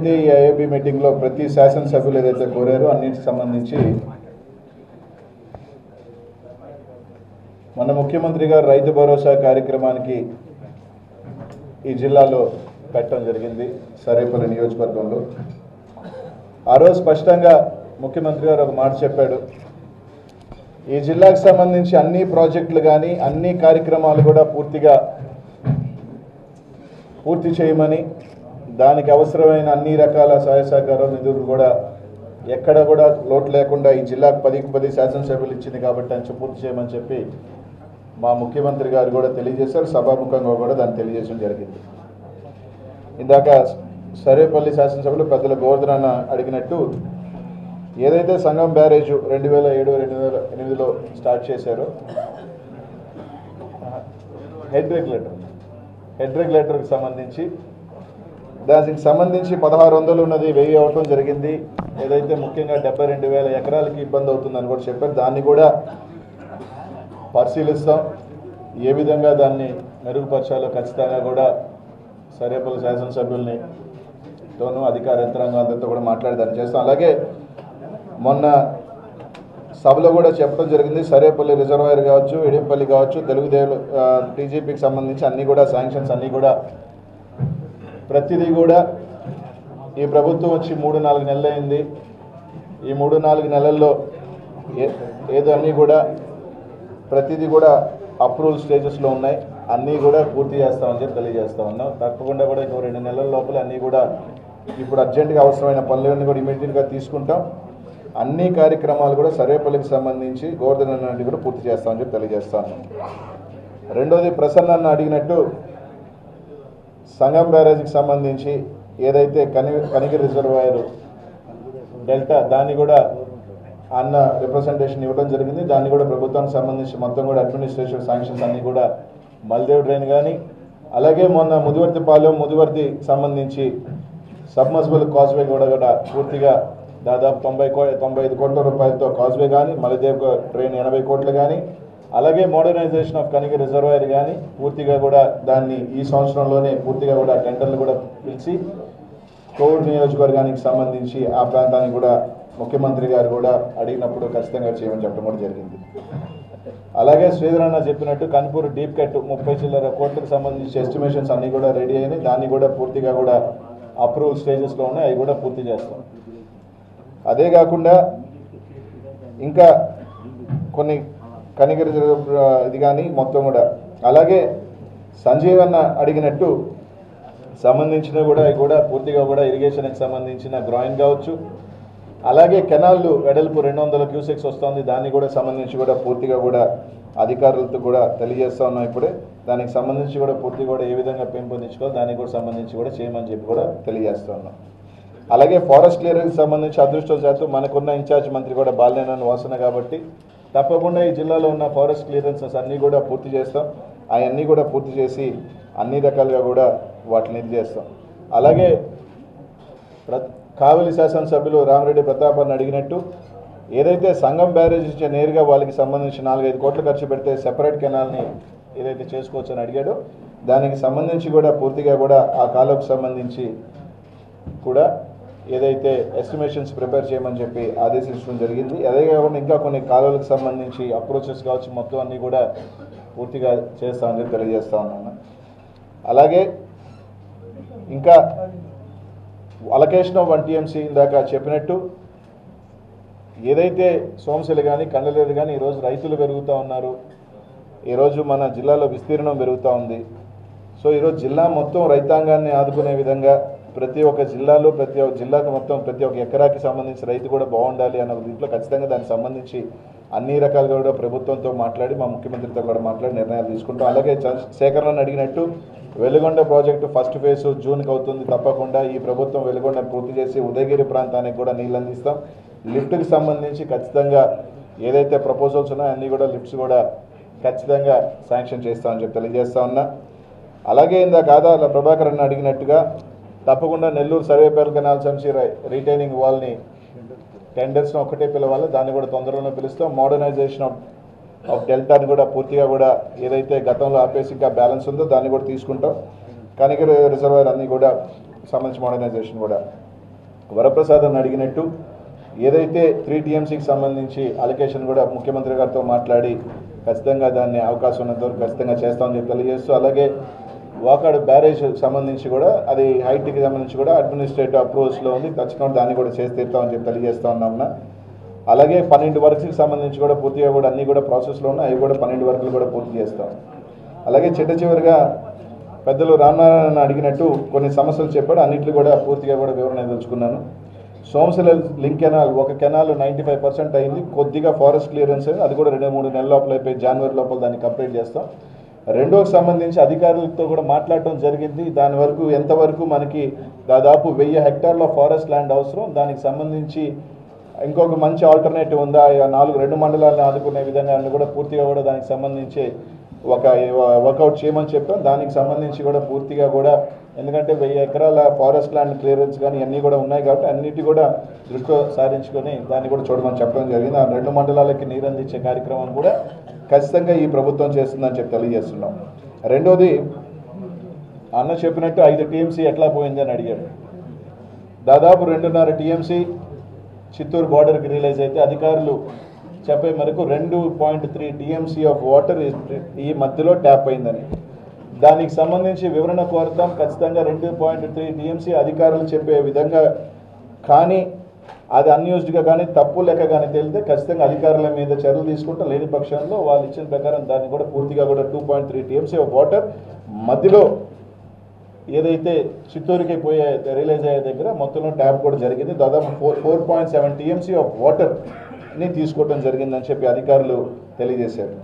ఏదైతే ఈ ఐఏబి మీటింగ్లో ప్రతి శాసనసభ్యులు ఏదైతే కోరారో అన్నింటికి సంబంధించి మన ముఖ్యమంత్రి గారు రైతు భరోసా కార్యక్రమానికి ఈ జిల్లాలో పెట్టడం జరిగింది సరేపల్లి నియోజకవర్గంలో. ఆ రోజు స్పష్టంగా ముఖ్యమంత్రి గారు ఒక మాట చెప్పాడు. ఈ జిల్లాకు సంబంధించి అన్ని ప్రాజెక్టులు కానీ అన్ని కార్యక్రమాలు కూడా పూర్తిగా పూర్తి చేయమని దానికి అవసరమైన అన్ని రకాల సహాయ సహకారం నిధులు కూడా ఎక్కడ కూడా లోటు లేకుండా ఈ జిల్లాకు పదికి పది శాసనసభ్యులు ఇచ్చింది కాబట్టి అని పూర్తి చేయమని చెప్పి మా ముఖ్యమంత్రి గారు కూడా తెలియజేశారు. సభాముఖంగా కూడా దాన్ని తెలియజేయడం జరిగింది. ఇందాక సరేపల్లి శాసనసభలో పెద్దల గోవర్ధన అడిగినట్టు ఏదైతే సంఘం బ్యారేజ్ రెండు వేల ఏడు రెండు వేల ఎనిమిదిలో స్టార్ట్ చేశారో హెడ్ రెగ్యులేటర్ హెడ్ రెగ్యులేటర్కి సంబంధించి దానికి సంబంధించి పదహారు వందలు ఉన్నది వెయ్యి అవ్వటం జరిగింది. ఏదైతే ముఖ్యంగా డెబ్బై రెండు వేల ఎకరాలకి ఇబ్బంది అవుతుందని కూడా చెప్పారు. దాన్ని కూడా పరిశీలిస్తాం. ఏ విధంగా దాన్ని మెరుగుపరచాలో ఖచ్చితంగా కూడా సరేపల్లి శాసనసభ్యుల్ని తోనూ అధికార యంత్రాంగం అందరితో కూడా మాట్లాడి దాన్ని చేస్తాం. అలాగే మొన్న సభలో కూడా చెప్పడం జరిగింది. సరేపల్లి రిజర్వాయర్ కావచ్చు ఇడింపల్లి కావచ్చు తెలుగుదేవులు టీజీపీకి సంబంధించి అన్నీ కూడా శాంక్షన్స్ అన్నీ కూడా ప్రతిదీ కూడా ఈ ప్రభుత్వం వచ్చి మూడు నాలుగు నెలలు అయింది ఈ మూడు నాలుగు నెలల్లో ఏ- ఏదో అన్నీ కూడా ప్రతిదీ కూడా అప్రూవల్ స్టేజెస్లో ఉన్నాయి. అన్నీ కూడా పూర్తి చేస్తామని చెప్పి తెలియజేస్తా ఉన్నాం. తప్పకుండా కూడా ఇంకో రెండు నెలల లోపల అన్నీ కూడా ఇప్పుడు అర్జెంటుగా అవసరమైన పనులన్నీ కూడా ఇమీడియట్గా తీసుకుంటాం. అన్ని కార్యక్రమాలు కూడా సర్వేపల్లికి సంబంధించి గోవర్ధన్ నుండి కూడా పూర్తి చేస్తామని చెప్పి తెలియజేస్తాను రెండోది ప్రసన్న అన్న అడిగినట్టు సంగం బ్యారేజ్కి సంబంధించి ఏదైతే కని కనిగిరి రిజర్వాయర్ డెల్టా దాన్ని కూడా అన్న రిప్రజెంటేషన్ ఇవ్వడం జరిగింది. దాన్ని కూడా ప్రభుత్వానికి సంబంధించి మొత్తం కూడా అడ్మినిస్ట్రేషన్ శాంక్షన్స్ అన్నీ కూడా మల్దేవ్ డ్రైన్ కానీ అలాగే మొన్న ముదివర్తిపాలెం ముదివర్తి సంబంధించి సబ్మర్సిబుల్ కాజ్వే కూడా కూడా పూర్తిగా దాదాపు తొంభై కో తొంభై ఐదు కోట్ల రూపాయలతో కాజ్వే కానీ మలదేవ్ ట్రైన్ ఎనభై కోట్లు కానీ అలాగే మోడర్నైజేషన్ ఆఫ్ కనిగి రిజర్వాయర్ కానీ పూర్తిగా కూడా దాన్ని ఈ సంవత్సరంలోనే పూర్తిగా కూడా టెండర్లు కూడా పిలిచి కోవిడ్ నియోజకవర్గానికి సంబంధించి ఆ ప్రాంతానికి కూడా ముఖ్యమంత్రి గారు కూడా అడిగినప్పుడు ఖచ్చితంగా చేయమని చెప్పడం కూడా జరిగింది. అలాగే శ్రీధరన్న చెప్పినట్టు కన్పూర్ డీప్ కట్ ముప్పై చిల్లర కోట్లకు సంబంధించి ఎస్టిమేషన్స్ అన్నీ కూడా రెడీ అయినాయి. దాన్ని కూడా పూర్తిగా కూడా అప్రూవల్ స్టేజెస్లో ఉన్నాయి. అవి కూడా పూర్తి చేస్తాం. అదే కాకుండా ఇంకా కొన్ని కనిగిరి ఇది కానీ మొత్తం కూడా. అలాగే సంజీవ్ అన్న అడిగినట్టు సంబంధించిన కూడా కూడా పూర్తిగా కూడా ఇరిగేషన్కి సంబంధించిన గ్రాయింగ్ కావచ్చు. అలాగే కెనాల్లు వెడల్పు రెండు వందల క్యూసెక్స్ వస్తుంది. దాన్ని కూడా సంబంధించి కూడా పూర్తిగా కూడా అధికారులతో కూడా తెలియజేస్తా ఉన్నాం ఇప్పుడే. దానికి సంబంధించి కూడా పూర్తిగా కూడా ఏ విధంగా పెంపొందించుకోవాలి దానికి కూడా సంబంధించి కూడా చేయమని చెప్పి కూడా తెలియజేస్తా ఉన్నాం. అలాగే ఫారెస్ట్ క్లియరెన్స్ సంబంధించి అదృష్టవశాత్తు మనకున్న ఇన్ఛార్జ్ మంత్రి కూడా బాలినేనని వాసన కాబట్టి తప్పకుండా ఈ జిల్లాలో ఉన్న ఫారెస్ట్ క్లియరెన్సెస్ అన్నీ కూడా పూర్తి చేస్తాం. అవన్నీ కూడా పూర్తి చేసి అన్ని రకాలుగా కూడా వాటిని ఇది చేస్తాం. అలాగే ప్ర కావలి శాసనసభ్యులు రామరెడ్డి ప్రతాప్ అని అడిగినట్టు ఏదైతే సంఘం బ్యారేజ్ ఇచ్చే నేరుగా వాళ్ళకి సంబంధించి నాలుగైదు కోట్లు ఖర్చు పెడితే సెపరేట్ కెనాల్ని ఏదైతే చేసుకోవచ్చు అని అడిగాడో దానికి సంబంధించి కూడా పూర్తిగా కూడా ఆ కాలువకు సంబంధించి కూడా ఏదైతే ఎస్టిమేషన్స్ ప్రిపేర్ చేయమని చెప్పి ఆదేశించడం జరిగింది. అదే కాకుండా ఇంకా కొన్ని కాలువలకు సంబంధించి అప్రోచెస్ కావచ్చు మొత్తం అన్నీ కూడా పూర్తిగా చేస్తామని చెప్పి తెలియజేస్తా ఉన్నాను. అలాగే ఇంకా అలకేషన్ ఆఫ్ వన్ టీఎంసీ ఇందాక చెప్పినట్టు ఏదైతే సోమశిలు కానీ కండలేదు కానీ ఈరోజు రైతులు పెరుగుతూ ఉన్నారు. ఈరోజు మన జిల్లాలో విస్తీర్ణం పెరుగుతూ ఉంది. సో ఈరోజు జిల్లా మొత్తం రైతాంగాన్ని ఆదుకునే విధంగా ప్రతి ఒక్క జిల్లాలో ప్రతి ఒక్క జిల్లాకు మొత్తం ప్రతి ఒక్క ఎకరాకి సంబంధించి రైతు కూడా బాగుండాలి అన్న దీంట్లో ఖచ్చితంగా దానికి సంబంధించి అన్ని రకాలుగా కూడా ప్రభుత్వంతో మాట్లాడి మా ముఖ్యమంత్రితో కూడా మాట్లాడి నిర్ణయాలు తీసుకుంటాం. అలాగే చంద్ర- అడిగినట్టు వెలుగొండ ప్రాజెక్టు ఫస్ట్ ఫేజ్ జూన్కి అవుతుంది తప్పకుండా. ఈ ప్రభుత్వం వెలుగొండ పూర్తి చేసి ఉదయగిరి ప్రాంతానికి కూడా నీళ్ళు అందిస్తాం. లిఫ్ట్కి సంబంధించి ఖచ్చితంగా ఏదైతే ప్రపోజల్స్ ఉన్నాయో అన్నీ కూడా లిఫ్ట్స్ కూడా ఖచ్చితంగా శాంక్షన్ చేస్తామని చెప్పి తెలియజేస్తా ఉన్నా. అలాగే ఇందాక ఆదాల ప్రభాకర్ అన్న అడిగినట్టుగా తప్పకుండా నెల్లూరు సర్వేపేరు కెనాల్ సంచి రీటైనింగ్ వాల్ని టెండర్స్ని ఒకటే పిలవాలి. దాన్ని కూడా తొందరలోనే పిలుస్తాం. మోడర్నైజేషన్ ఆఫ్ ఆఫ్ డెల్టాని కూడా పూర్తిగా కూడా ఏదైతే గతంలో ఆపేసి ఇంకా బ్యాలెన్స్ ఉందో దాన్ని కూడా తీసుకుంటాం. కనిక రిజర్వాయర్ అన్ని కూడా సంబంధించి మోడర్నైజేషన్ కూడా వరప్రసాద్ అని అడిగినట్టు ఏదైతే త్రీ టీఎంసీకి సంబంధించి అలొకేషన్ కూడా ముఖ్యమంత్రి గారితో మాట్లాడి ఖచ్చితంగా దాన్ని అవకాశం ఉన్నంతవరకు ఖచ్చితంగా చేస్తామని చెప్పి తెలియజేస్తూ అలాగే వాకాడు బ్యారేజ్ సంబంధించి కూడా అది హైట్కి సంబంధించి కూడా అడ్మినిస్ట్రేటివ్ అప్రూవల్స్లో ఉంది. ఖచ్చితంగా దాన్ని కూడా చేసి తీరుతామని చెప్పి తెలియజేస్తా ఉన్నాం అలాగే పన్నెండు వర్క్స్కి సంబంధించి కూడా పూర్తిగా కూడా అన్నీ కూడా ప్రాసెస్లో ఉన్నాయి. అవి కూడా పన్నెండు వర్కులు కూడా పూర్తి చేస్తాం. అలాగే చిట్ట చివరిగా పెద్దలు రామనారాయణ అడిగినట్టు కొన్ని సమస్యలు చెప్పాడు. అన్నింటిలో కూడా పూర్తిగా కూడా వివరణ తెలుసుకున్నాను. సోమశిల లింక్ కెనాల్ ఒక కెనాల్ నైంటీ ఫైవ్ పర్సెంట్ అయింది. కొద్దిగా ఫారెస్ట్ క్లియరెన్స్ అది కూడా రెండు మూడు నెలల లోపల అయిపోయి జనవరి లోపల దాన్ని కంప్లీట్ చేస్తాం. రెండోకి సంబంధించి అధికారులతో కూడా మాట్లాడటం జరిగింది. దాని వరకు ఎంతవరకు మనకి దాదాపు వెయ్యి హెక్టార్ల ఫారెస్ట్ ల్యాండ్ అవసరం. దానికి సంబంధించి ఇంకొక మంచి ఆల్టర్నేటివ్ ఉందా? నాలుగు రెండు మండలాలను ఆదుకునే విధంగా అన్ని కూడా పూర్తిగా కూడా దానికి సంబంధించి ఒక వర్కౌట్ చేయమని చెప్పాం. దానికి సంబంధించి కూడా పూర్తిగా కూడా ఎందుకంటే వెయ్యి ఎకరాల ఫారెస్ట్ ల్యాండ్ క్లియరెన్స్ కానీ అన్నీ కూడా ఉన్నాయి కాబట్టి అన్నిటి కూడా దృష్టిలో సారించుకొని దాన్ని కూడా చూడమని చెప్పడం జరిగింది. ఆ రెండు మండలాలకి నీరు అందించే కార్యక్రమం కూడా ఖచ్చితంగా ఈ ప్రభుత్వం చేస్తుందని చెప్పి తెలియజేస్తున్నాం. రెండోది అన్న చెప్పినట్టు ఐదు టీఎంసీ ఎట్లా పోయింది అని అడిగాడు. దాదాపు రెండున్నర టీఎంసీ చిత్తూరు బార్డర్కి రిలీజ్ అయితే అధికారులు చెప్పే మేరకు రెండు point three TMC of water ఈ మధ్యలో ట్యాప్ అయిందని. దానికి సంబంధించి వివరణ కోరుతాం. ఖచ్చితంగా రెండు పాయింట్ త్రీ టీఎంసీ అధికారులు చెప్పే విధంగా కానీ అది అన్యూజ్డ్గా కానీ తప్పు లెక్క కానీ తేలితే ఖచ్చితంగా అధికారుల మీద చర్యలు తీసుకుంటాం. లేని పక్షంలో వాళ్ళు ఇచ్చిన ప్రకారం దాన్ని కూడా పూర్తిగా కూడా two point three TMC of water మధ్యలో ఏదైతే చిత్తూరుకి పోయే రిలీజ్ అయ్యే దగ్గర మొత్తంలో ట్యాప్ కూడా జరిగింది. దాదాపు four four point seven TMC of water వాటర్ని తీసుకోవడం జరిగిందని చెప్పి అధికారులు తెలియజేశారు.